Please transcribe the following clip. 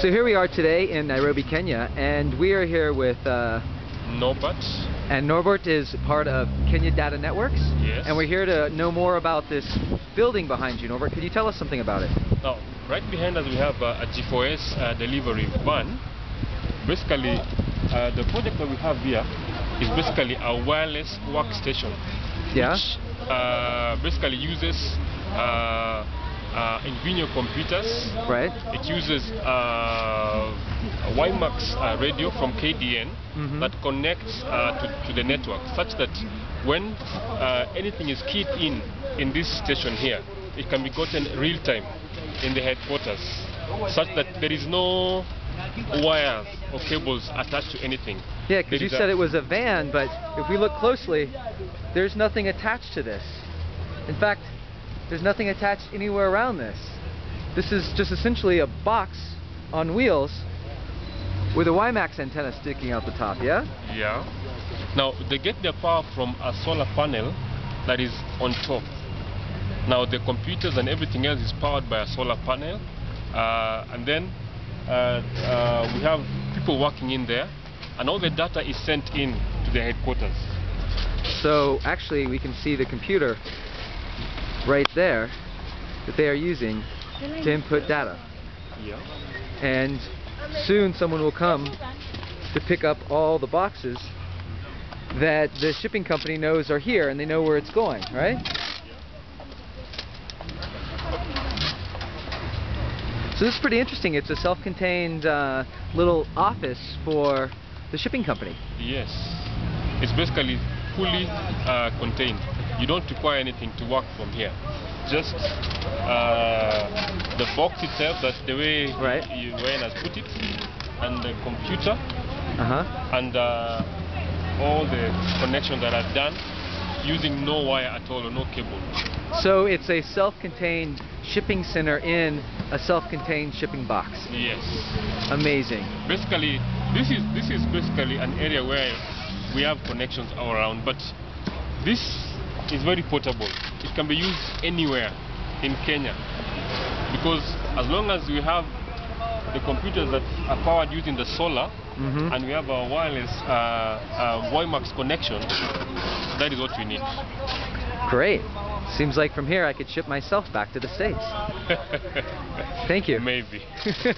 So here we are today in Nairobi, Kenya, and we are here with, uh, Norbert. and Norbert is part of Kenya Data Networks. Yes. And we're here to know more about this building behind you. Norbert, could you tell us something about it? Now, right behind us we have uh, a G4S uh, delivery van. Basically, uh, the project that we have here is basically a wireless workstation. Yeah? Which uh, basically uses uh, uh, computers. Right? It uses uh, a WiMAX uh, radio from KDN Mhm. that connects uh, to, to the network such that when uh, anything is keyed in in this station here, it can be gotten real time in the headquarters such that there is no wires or cables attached to anything. Yeah, because you said it was a van, but if we look closely, there's nothing attached to this. In fact, there's nothing attached anywhere around this. This is just essentially a box on wheels with a WiMAX antenna sticking out the top, yeah? Yeah. Now they get their power from a solar panel that is on top. Now the computers and everything else is powered by a solar panel, uh, and then uh, uh, we have people working in there, and all the data is sent in to the headquarters. So actually we can see the computer right there that they are using to input data. And soon someone will come to pick up all the boxes that the shipping company knows are here and they know where it's going, right? So this is pretty interesting. It's a self-contained uh, little office for the shipping company. Yes. It's basically fully uh, contained. You don't require anything to work from here. Just uh, the box itself, that's the way Right. you, Wayne has put it, and the computer, Uh-huh. and uh, all the connections that are done using no wire at all or no cable. So it's a self-contained shipping center in a self-contained shipping box. Yes. Amazing. Basically, this is this is basically an area where we have connections all around, but this is very portable. It can be used anywhere in Kenya because as long as we have the computers that are powered using the solar Mhm. and we have a wireless uh, uh, WiMAX connection, that is what we need. Great. Seems like from here I could ship myself back to the States. Thank you. Maybe.